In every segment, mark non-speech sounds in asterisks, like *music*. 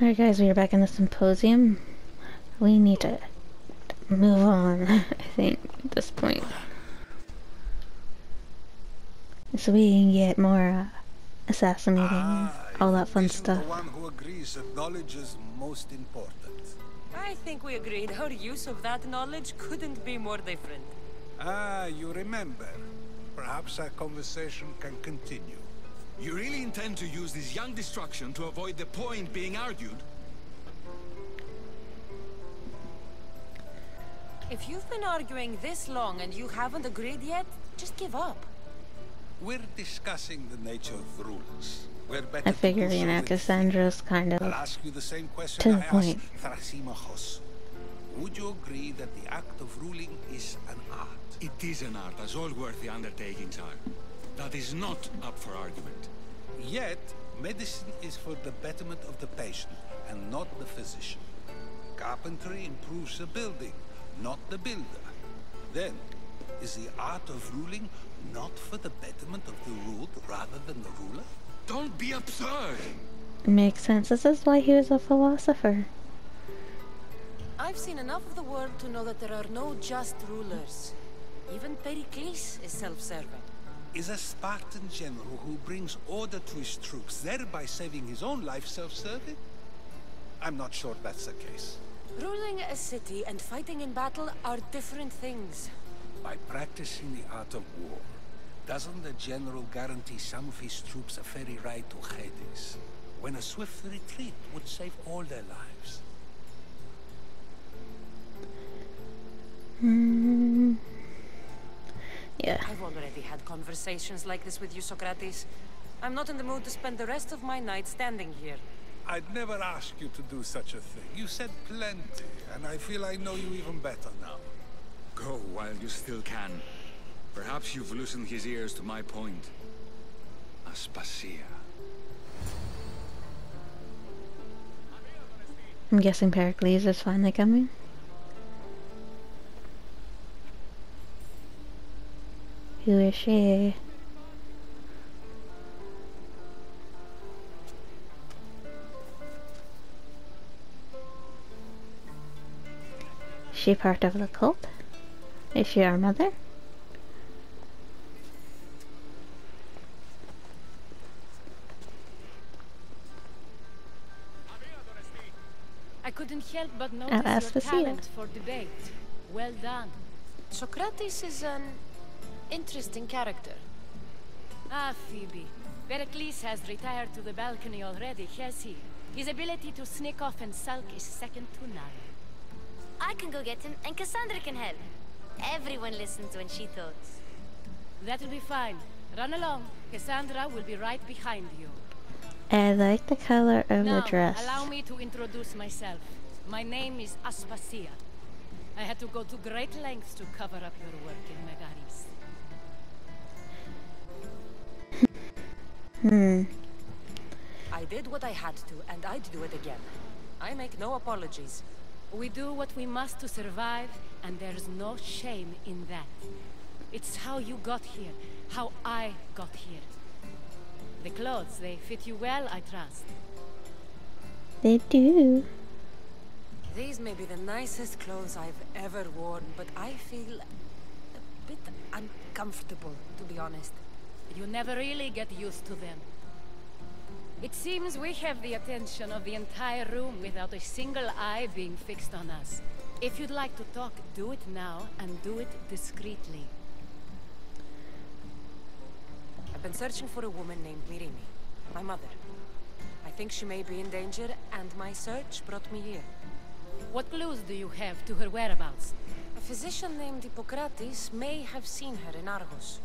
Alright guys, we are back in the symposium. We need to move on, *laughs* I think, at this point. So we can get more uh, assassinating Ah, all that fun stuff. The one who agrees that knowledge is most important. I think we agreed our use of that knowledge couldn't be more different. Ah, you remember. Perhaps our conversation can continue. You really intend to use this young destruction to avoid the point being argued? If you've been arguing this long and you haven't agreed yet, just give up. We're discussing the nature of rulers. We're better I to figure, you know, Kassandra's kind I'll of ask you the same question to the I point. asked Thrasymachos. Would you agree that the act of ruling is an art? It is an art, as all worthy undertakings are. That is not up for argument. Yet, medicine is for the betterment of the patient and not the physician. Carpentry improves the building, not the builder. Then, is the art of ruling not for the betterment of the ruled rather than the ruler? Don't be absurd! makes sense. This is why he was a philosopher. I've seen enough of the world to know that there are no just rulers. Even Perikles is self-serving. Is a Spartan general who brings order to his troops, thereby saving his own life, self-serving? I'm not sure that's the case. Ruling a city and fighting in battle are different things. By practicing the art of war, doesn't the general guarantee some of his troops a ferry ride to Hades, when a swift retreat would save all their lives? Hmm. Yeah. I've already had conversations like this with you, Socrates. I'm not in the mood to spend the rest of my night standing here. I'd never ask you to do such a thing. You said plenty, and I feel I know you even better now. Go while you still can. Perhaps you've loosened his ears to my point. Aspasia. I'm guessing Perikles is finally coming. Who is she? Is She part of the cult? Is she our mother? I couldn't help but notice ask your to talent for debate. Well done. Socrates is an interesting character. Ah, Phoebe. Perikles has retired to the balcony already, has he? His ability to sneak off and sulk is second to none. I can go get him, and Kassandra can help. Everyone listens when she talks. That'll be fine. Run along. Kassandra will be right behind you. I like the color of now, the dress. allow me to introduce myself. My name is Aspasia. I had to go to great lengths to cover up your work in Megaris. Hmm. I did what I had to, and I'd do it again. I make no apologies. We do what we must to survive, and there's no shame in that. It's how you got here, how I got here. The clothes, they fit you well, I trust. They do. These may be the nicest clothes I've ever worn, but I feel a bit uncomfortable, to be honest. You never really get used to them. It seems we have the attention of the entire room without a single eye being fixed on us. If you'd like to talk, do it now, and do it discreetly. I've been searching for a woman named Myrrine, my mother. I think she may be in danger, and my search brought me here. What clues do you have to her whereabouts? A physician named Hippocrates may have seen her in Argos.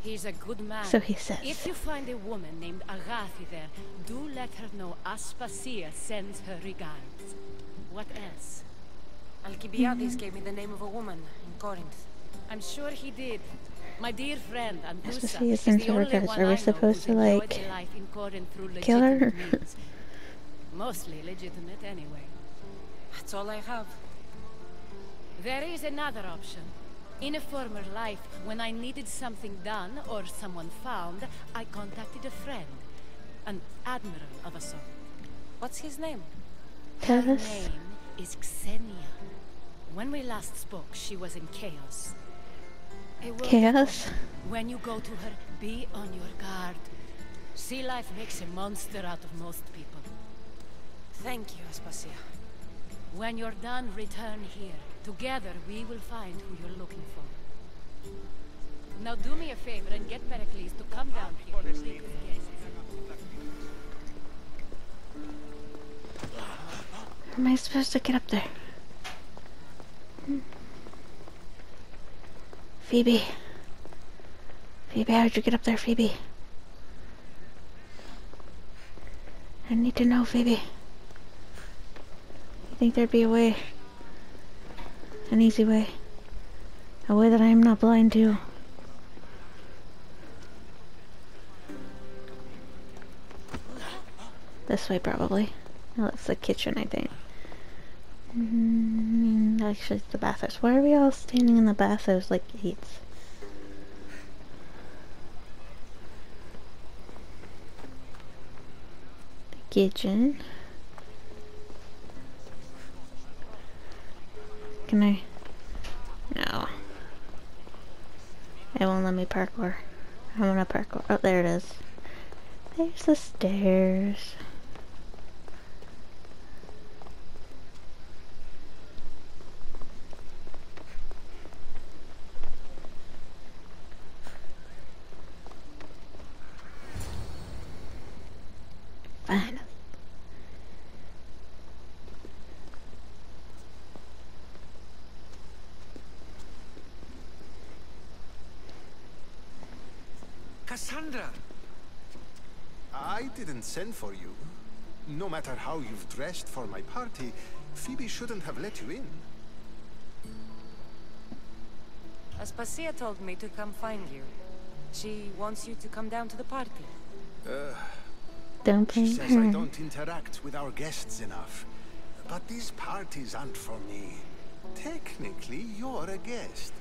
He's a good man. So he says. If you find a woman named Agathi there, do let her know Aspasia sends her regards. What else? Alcibiades gave me the name of a woman in Corinth. I'm sure he did. My dear friend, Antousa, Aspasia is sends the her only regards. one Are we supposed to, enjoyed like, a life in Corinth through kill her? legitimate means. *laughs* Mostly legitimate anyway. That's all I have. There is another option. In a former life, when I needed something done or someone found, I contacted a friend. An admiral of a sort. What's his name? Her name is Xenia. When we last spoke, she was in Chios. A word of Chios? When you go to her, be on your guard. Sea life makes a monster out of most people. Thank you, Aspasia. When you're done, return here. Together, we will find who you're looking for. Now do me a favor and get Perikles to come down here to speak with guests. How am I supposed to get up there? Hmm. Phoebe. Phoebe, how'd you get up there, Phoebe? I need to know, Phoebe. You think there'd be a way? An easy way? A way that I'm not blind to? This way, probably. That's the kitchen, I think. Mm, actually, it's the bathhouse. Why are we all standing in the bathhouse like gates? The kitchen. Can I? No. It won't let me parkour. I want to parkour. Oh, there it is. There's the stairs. Fine. Kassandra! I didn't send for you. No matter how you've dressed for my party, Phoebe shouldn't have let you in. Aspasia told me to come find you. She wants you to come down to the party. Don't She blame says I don't interact with our guests enough. But these parties aren't for me. Technically, you're a guest.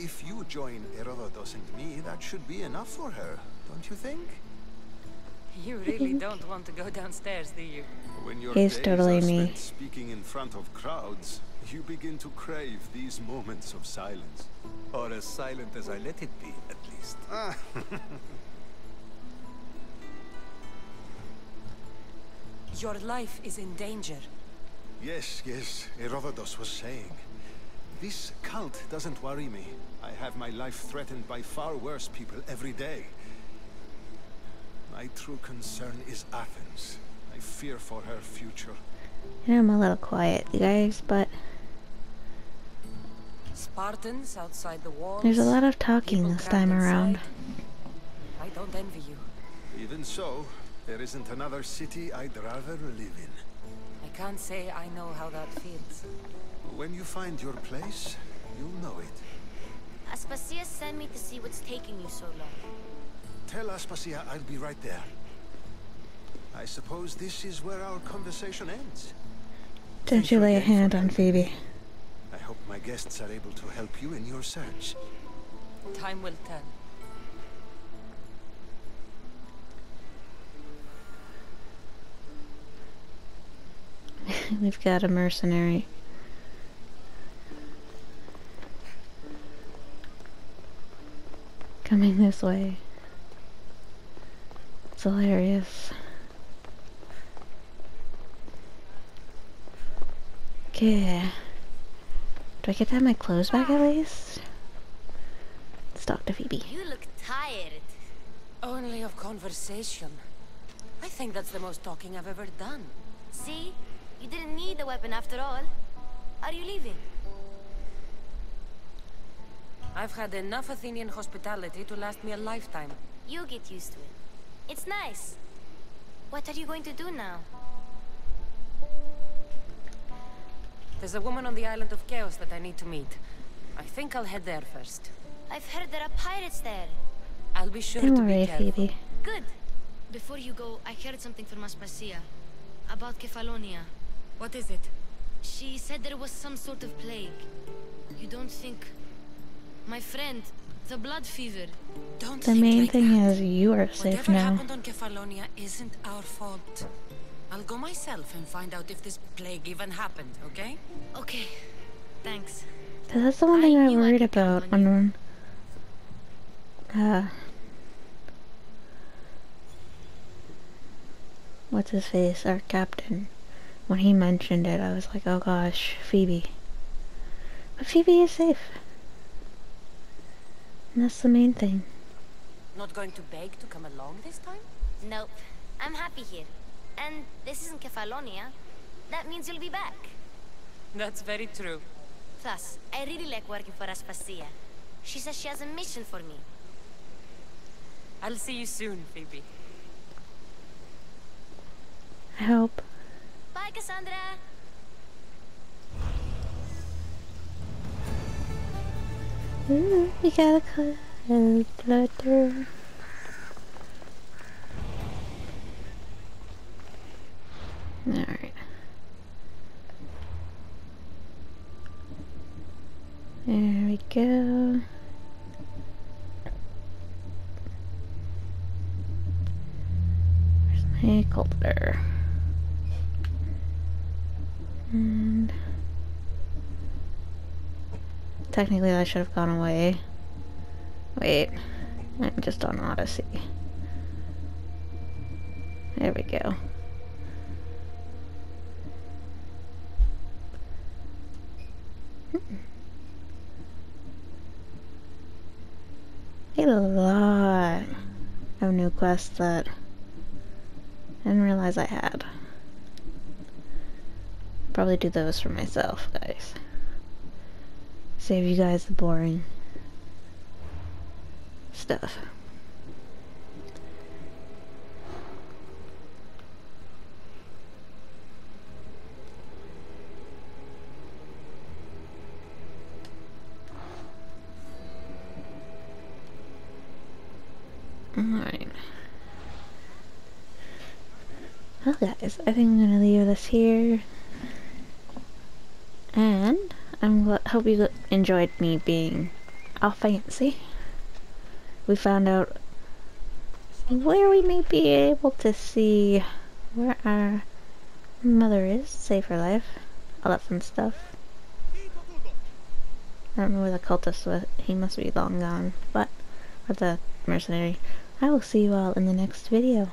If you join Herodotus and me, that should be enough for her, don't you think? You really don't want to go downstairs, do you? When your He's days totally are me. spent speaking in front of crowds, you begin to crave these moments of silence. Or as silent as I let it be, at least. Ah. *laughs* Your life is in danger. Yes, yes, Herodotus was saying. This cult doesn't worry me. I have my life threatened by far worse people every day. My true concern is Athens. I fear for her future. I am a little quiet, you guys, but Spartans outside the walls. there's a lot of talking this time crammed around. I don't envy you. Even so, there isn't another city I'd rather live in. I can't say I know how that feels. When you find your place, you'll know it. Aspasia sent me to see what's taking you so long. Tell Aspasia I'll be right there. I suppose this is where our conversation ends. Don't you lay a hand on Phoebe. I hope my guests are able to help you in your search. Time will tell. *laughs* We've got a mercenary. Coming this way. It's hilarious. Okay. Do I get to have my clothes back at least? Let's talk to Phoebe. You look tired. Only of conversation. I think that's the most talking I've ever done. See? You didn't need the weapon after all. Are you leaving? I've had enough Athenian hospitality to last me a lifetime. You get used to it. It's nice. What are you going to do now? There's a woman on the island of Chios that I need to meet. I think I'll head there first. I've heard there are pirates there. I'll be sure Don't to be worry, careful. Phoebe. Good. Before you go, I heard something from Aspasia. About Kefalonia. What is it? She said there was some sort of plague. You don't think... My friend, the blood fever. Don't The think main like thing that. is you are safe Whatever now. happened on Kefalonia isn't our fault. I'll go myself and find out if this plague even happened, okay? Okay. Thanks. 'Cause that's the one thing I knew I worried about on when, uh, what's his face, our captain, when he mentioned it, I was like, oh gosh, Phoebe. But Phoebe is safe. And that's the main thing. Not going to beg to come along this time? Nope. I'm happy here. And this isn't Kefalonia. That means you'll be back. That's very true. Plus, I really like working for Aspasia. She says she has a mission for me. I'll see you soon, Phoebe. I hope. Bye, Kassandra! Ooh, we got a cloud flutter. Alright. There we go. My cultivator? And technically that should have gone away. Wait, I'm just on Odyssey. There we go. Hmm. a lot of new quests that I didn't realize I had. Probably do those for myself, guys. Save you guys the boring stuff. Alright. Well guys, I think I'm gonna leave this here. And I'm hope you enjoyed me being all fancy. We found out where we may be able to see where our mother is, save her life, all that fun stuff. I don't know where the cultist was, he must be long gone, but, or the mercenary. I will see you all in the next video.